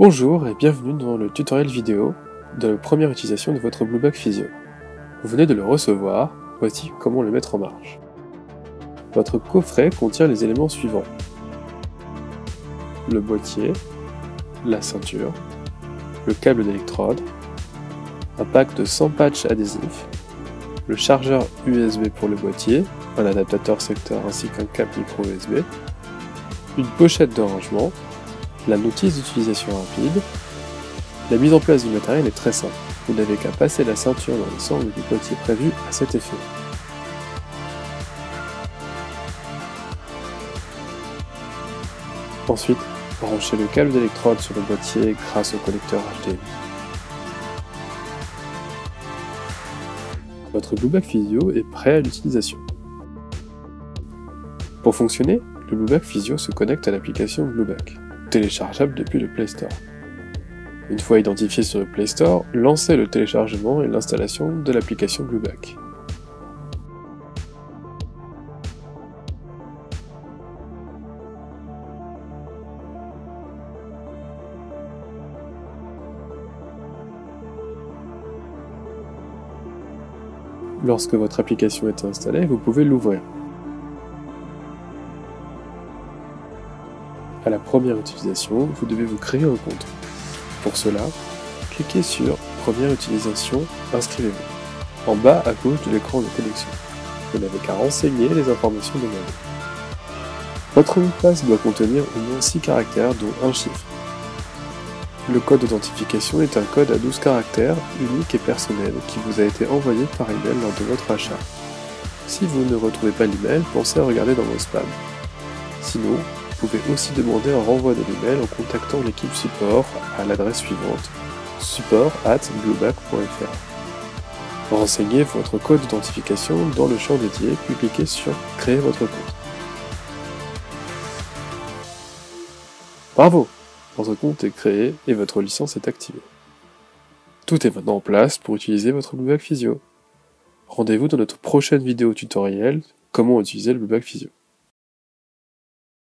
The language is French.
Bonjour et bienvenue dans le tutoriel vidéo de la première utilisation de votre Blueback Physio. Vous venez de le recevoir, voici comment le mettre en marche. Votre coffret contient les éléments suivants. Le boîtier, la ceinture, le câble d'électrode, un pack de 100 patchs adhésifs, le chargeur USB pour le boîtier, un adaptateur secteur ainsi qu'un câble micro USB, une pochette de rangement, la notice d'utilisation rapide. La mise en place du matériel est très simple. Vous n'avez qu'à passer la ceinture dans l'ensemble du boîtier prévu à cet effet. Ensuite, branchez le câble d'électrode sur le boîtier grâce au connecteur HDMI. Votre Blueback Physio est prêt à l'utilisation. Pour fonctionner, le Blueback Physio se connecte à l'application Blueback téléchargeable depuis le Play Store. Une fois identifié sur le Play Store, lancez le téléchargement et l'installation de l'application Blueback. Lorsque votre application est installée, vous pouvez l'ouvrir. La première utilisation, vous devez vous créer un compte. Pour cela, cliquez sur Première utilisation, inscrivez-vous. En bas à gauche de l'écran de connexion. Vous n'avez qu'à renseigner les informations demandées. Votre mot de passe doit contenir au moins 6 caractères dont un chiffre. Le code d'authentification est un code à 12 caractères, unique et personnel, qui vous a été envoyé par email lors de votre achat. Si vous ne retrouvez pas l'email, pensez à regarder dans vos spams. Sinon, pouvez aussi demander un renvoi de l'email en contactant l'équipe support à l'adresse suivante support at Renseignez votre code d'authentification dans le champ dédié, puis cliquez sur Créer votre compte. Bravo Votre compte est créé et votre licence est activée. Tout est maintenant en place pour utiliser votre Blueback Physio. Rendez-vous dans notre prochaine vidéo tutoriel Comment utiliser le Blueback Physio.